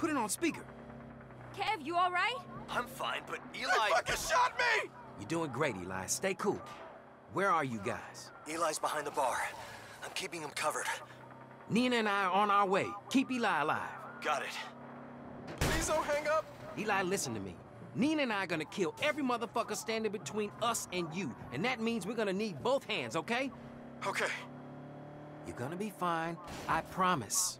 Put it on speaker. Kev, you all right? I'm fine, but They Eli... fucking shot me! You're doing great, Eli. Stay cool. Where are you guys? Eli's behind the bar. I'm keeping him covered. Neenah and I are on our way. Keep Eli alive. Got it. Please don't hang up. Eli, listen to me. Neenah and I are gonna kill every motherfucker standing between us and you. And that means we're gonna need both hands, okay? Okay. You're gonna be fine. I promise.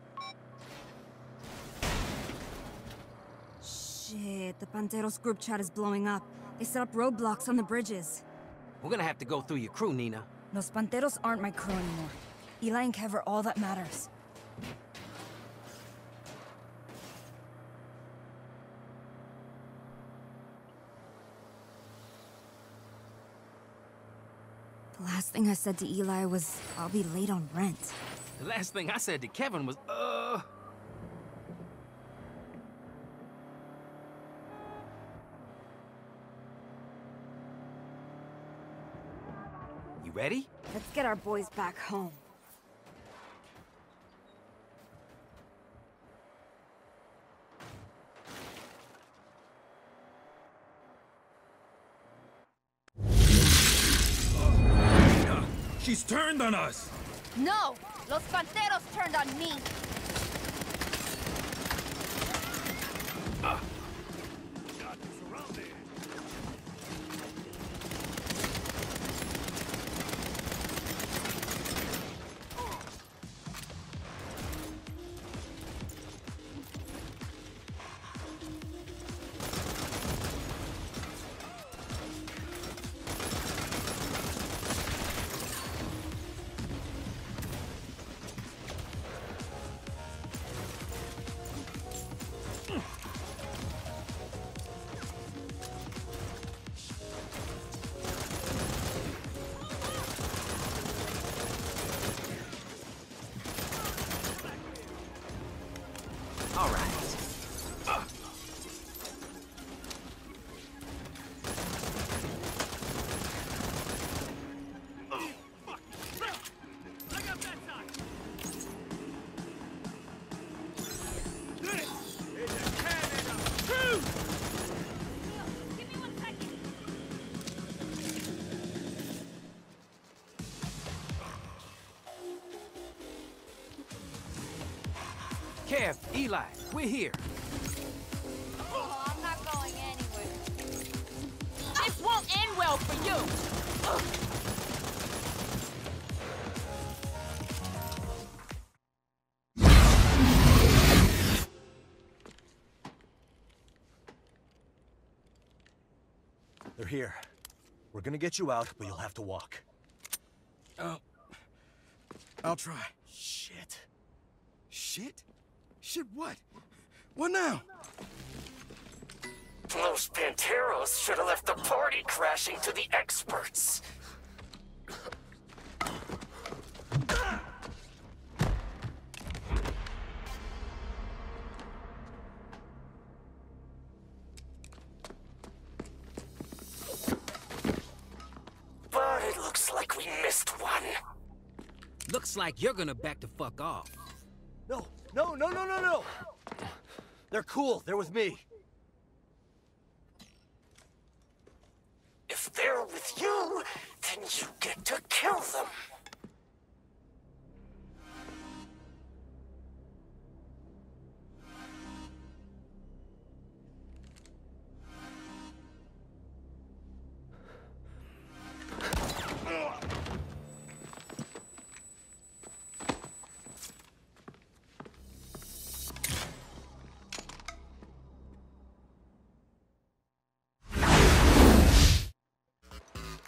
Shit, the Panteros group chat is blowing up. They set up roadblocks on the bridges. We're gonna have to go through your crew, Neenah. Los Panteros aren't my crew anymore. Eli and Kev are all that matters. The last thing I said to Eli was, I'll be late on rent. The last thing I said to Kevin was, uh... ready? Let's get our boys back home. She's turned on us! No! Los Panteros turned on me! We're here. Oh, I'm not going anywhere. This won't end well for you! They're here. We're gonna get you out, but you'll have to walk. Oh. I'll try. Shit. Shit? Shit what? What now? Los Panteros should have left the party crashing to the experts. But it looks like we missed one. Looks like you're gonna back the fuck off. No, no, no, no, no, no! They're cool. They're with me.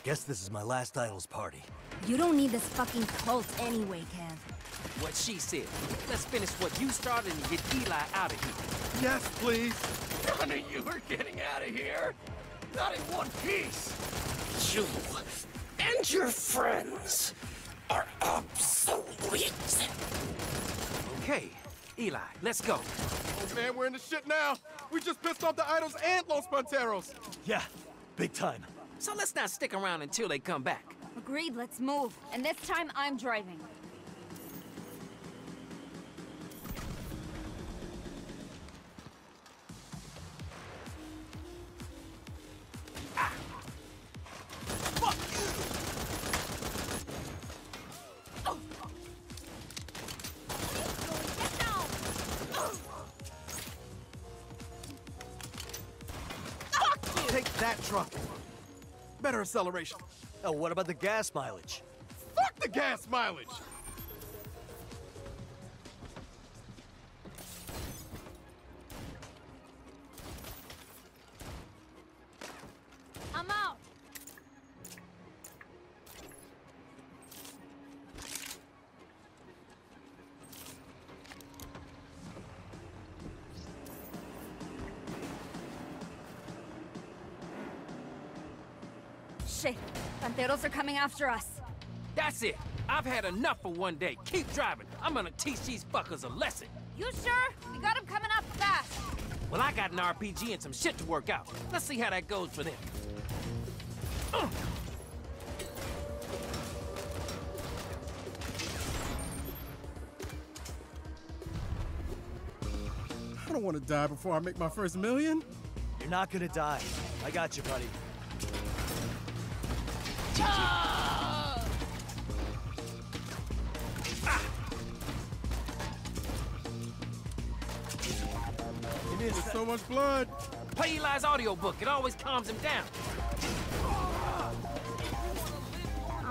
Guess this is my last idol's party. You don't need this fucking cult anyway, Kev. What she said. Let's finish what you started and get Eli out of here. Yes, please. None of you are getting out of here. Not in one piece. You and your friends are obsolete. Okay, Eli, let's go. Oh man, we're in the shit now. We just pissed off the idols and Los Panteros. Yeah, big time. So let's not stick around until they come back. Agreed, let's move. And this time, I'm driving. Take that truck. Better acceleration. Oh, what about the gas mileage? Fuck the gas mileage! Panteros are coming after us. That's it. I've had enough for one day. Keep driving. I'm gonna teach these fuckers a lesson. You sure? We got him coming up fast. Well, I got an RPG and some shit to work out. Let's see how that goes for them. Uh. I don't want to die before I make my first million. You're not gonna die. I got you, buddy. There's so much blood. Play Eli's audiobook. It always calms him down.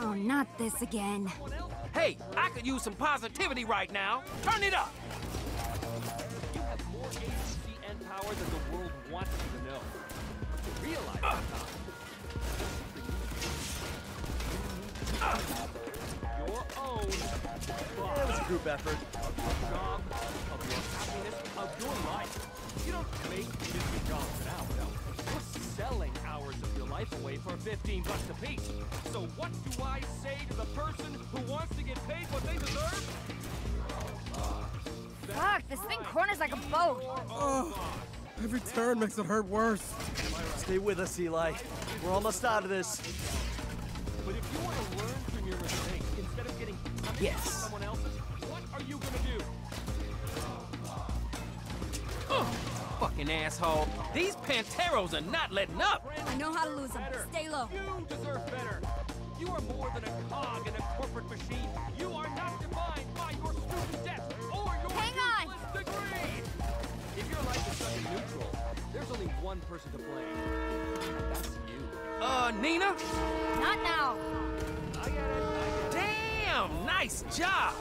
Oh, not this again. Hey, I could use some positivity right now. Turn it up. You have more agency and power than the world wants you to know. To realize that, It was a group effort. job of your happiness, of your life. You don't make 50 jobs an hour, no. You're selling hours of your life away for 15 bucks a piece. So what do I say to the person who wants to get paid what they deserve? Fuck, this thing corners like a boat. Oh, every turn makes it hurt worse. Stay with us, Eli. We're almost out of this. But Fucking asshole. These Panteros are not letting up. I know how to lose them. Stay low. You deserve better. You are more than a cog in a corporate machine. You are not defined by your student debt or your Hang on. degree. If your life is stuck in neutral, there's only one person to blame. That's you. Uh, Neenah? Not now. I get it. I get it. Damn, nice job.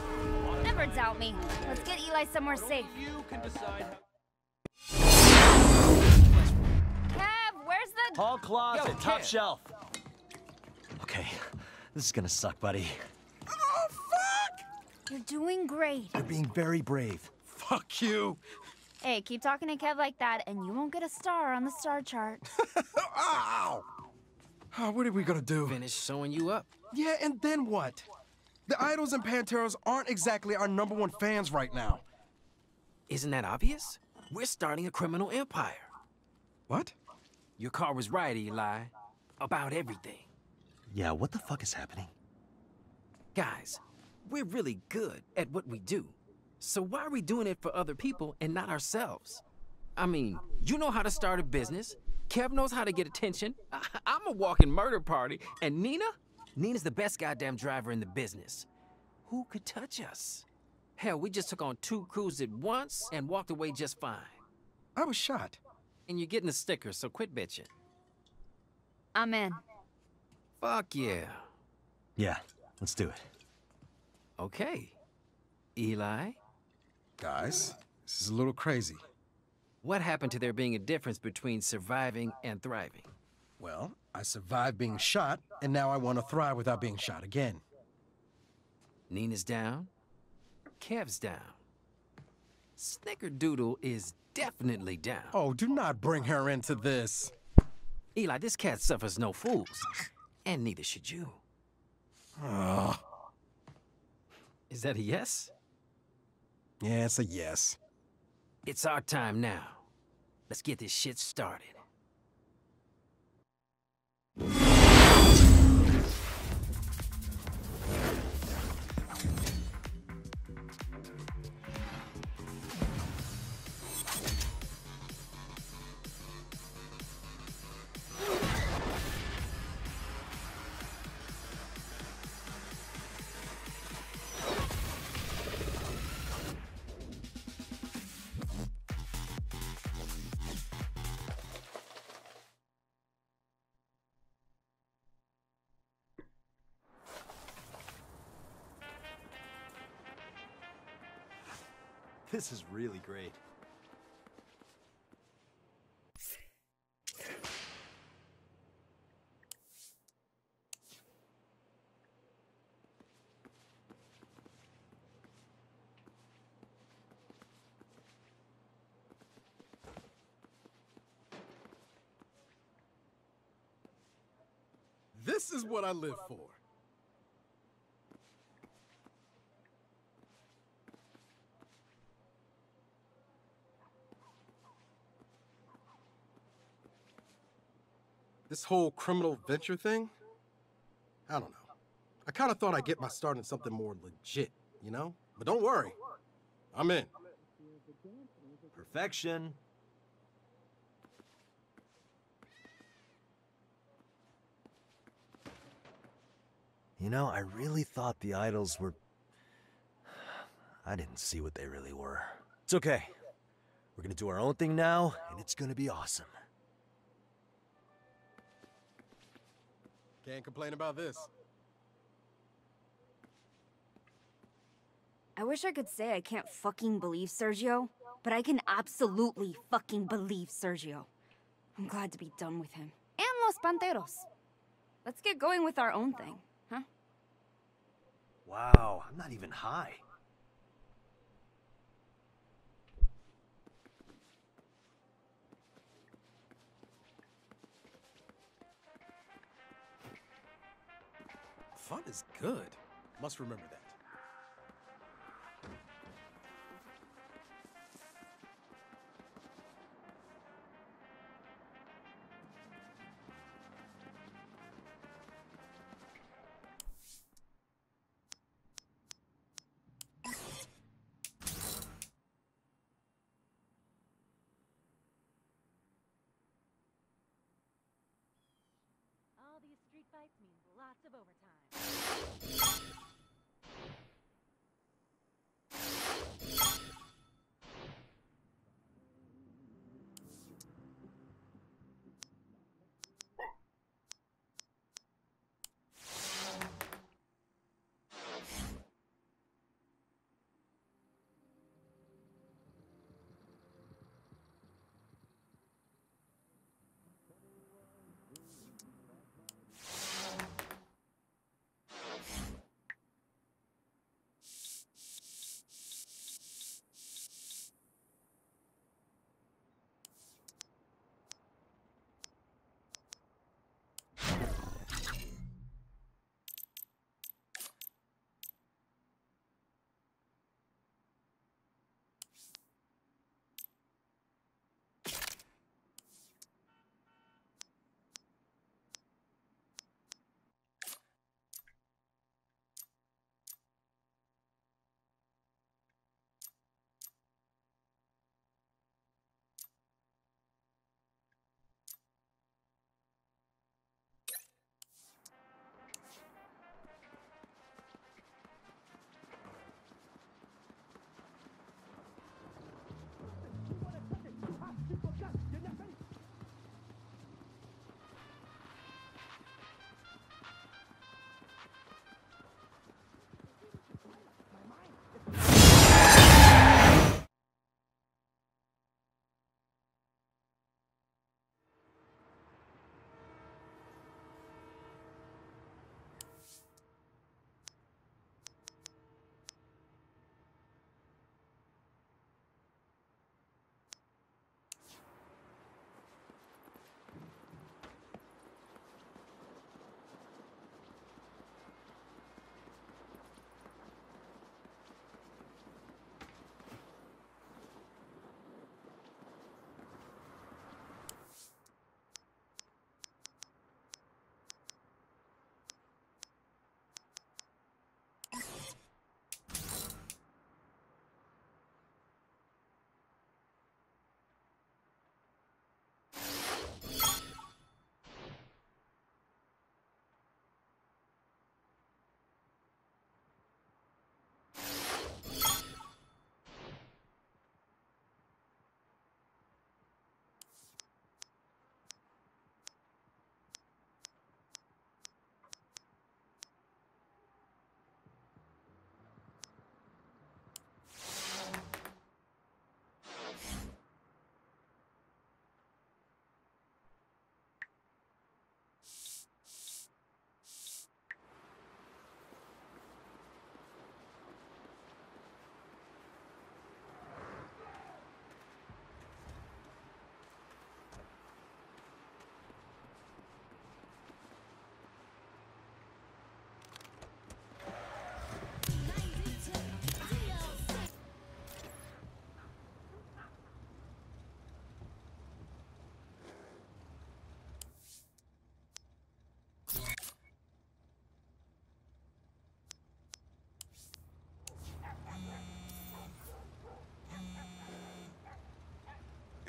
Never doubt me. Let's get Eli somewhere safe. Where's the... Hall closet, Yo, top shelf. Okay, this is gonna suck, buddy. Oh, fuck! You're doing great. You're being very brave. Fuck you. Hey, keep talking to Kev like that, and you won't get a star on the star chart. Ow! Oh, what are we gonna do? Finish sewing you up. Yeah, and then what? The Idols and Panteros aren't exactly our number one fans right now. Isn't that obvious? We're starting a criminal empire. What? Your car was right, Eli. About everything. Yeah, what the fuck is happening? Guys, we're really good at what we do. So why are we doing it for other people and not ourselves? I mean, you know how to start a business. Kev knows how to get attention. I- I'm a walking murder party. And Neenah? Neenah's the best goddamn driver in the business. Who could touch us? Hell, we just took on two crews at once and walked away just fine. I was shot. And you're getting a sticker, so quit bitching. I'm in. Fuck yeah. Yeah, let's do it. Okay. Eli, Guys, this is a little crazy. what happened to there being a difference between surviving and thriving? Well, I survived being shot, and now I want to thrive without being shot again. Neenah's down. Kev's down. Snickerdoodle is definitely down. Oh, do not bring her into this. Eli, this cat suffers no fools. And neither should you. Ugh. Is that a yes? Yeah, it's a yes. It's our time now. Let's get this shit started. This is really great. This is what I live for. This whole criminal venture thing? I don't know. I kind of thought I'd get my start in something more legit, you know? But don't worry. I'm in. Perfection. You know, I really thought the idols were. I didn't see what they really were. It's okay. We're gonna do our own thing now, and it's gonna be awesome. Can't complain about this. I wish I could say I can't fucking believe Sergio, but I can absolutely fucking believe Sergio. I'm glad to be done with him. And Los Panteros. Let's get going with our own thing, huh? Wow, I'm not even high. Fun is good. Must remember that.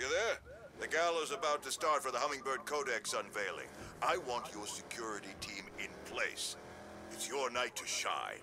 You there? The gala's about to start for the Hummingbird Codex unveiling. I want your security team in place. It's your night to shine.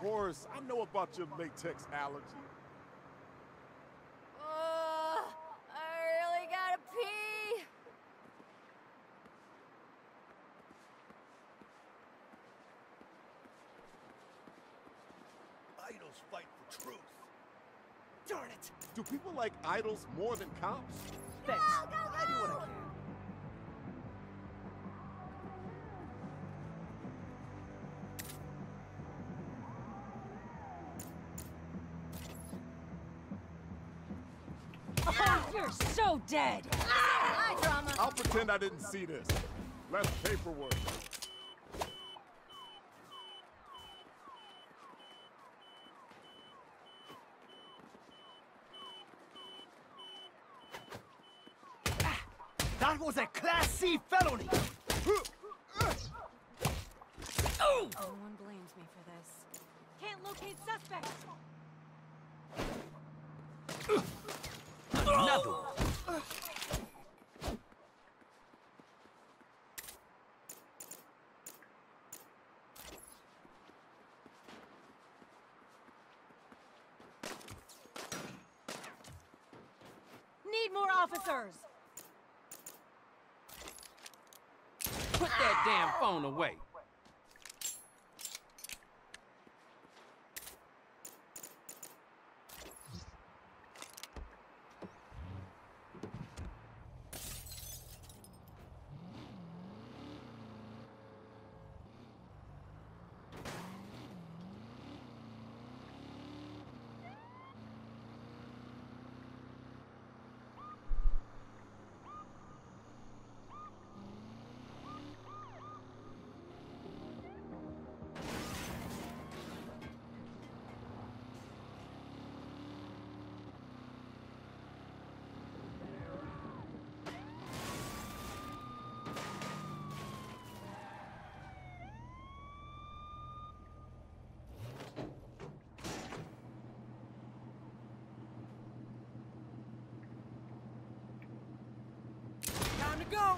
course. I know about your latex allergy. I really gotta pee. Idols fight for truth. Darn it! Do people like idols more than cops? Thanks. Go, go, go! I. you're so dead! Ah! Hi, drama. I'll pretend I didn't see this. Less paperwork. That was a Class C felony! No one blames me for this. Can't locate suspect! Another one. Need more officers! Put that damn phone away. Time to go!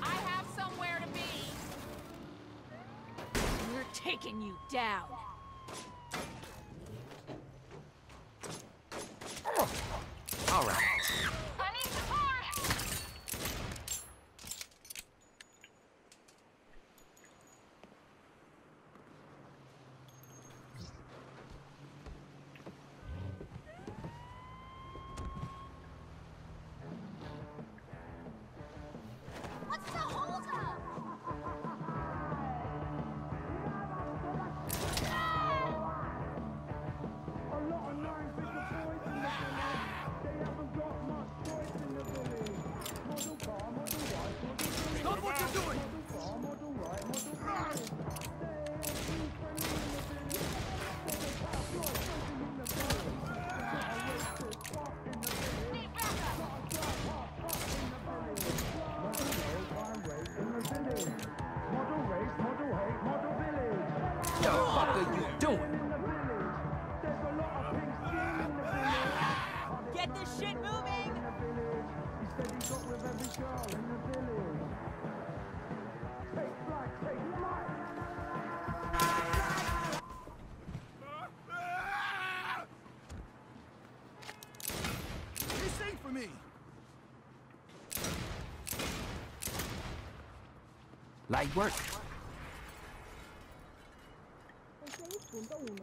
I have somewhere to be. Taking you down! Light work. En 6.1.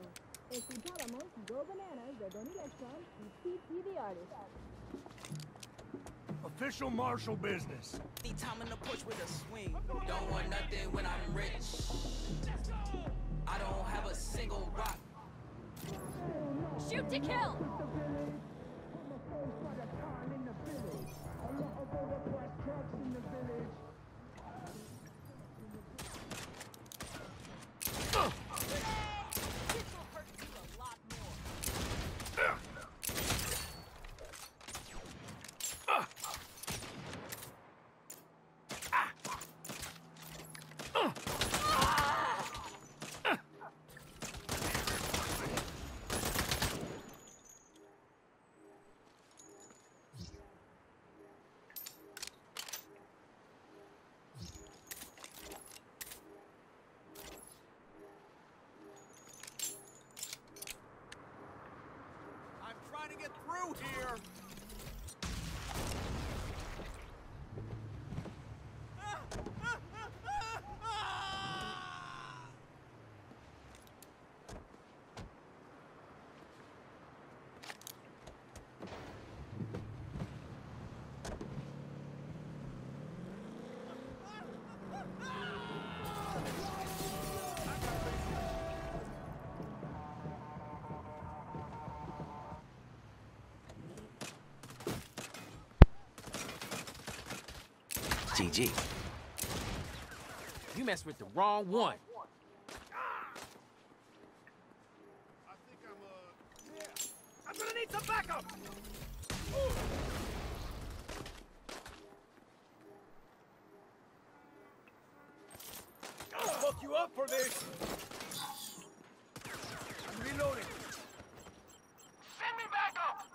Escuchábamos Go Bananas de Donny Lexon y PT the Artist. Official martial business. Need time in the push with a swing. Don't want nothing when I'm rich. I don't have a single rock. Shoot to kill! GG. You messed with the wrong one. I'm gonna need some backup! I'll hook you up for this! I'm reloading. Send me backup!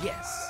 Yes.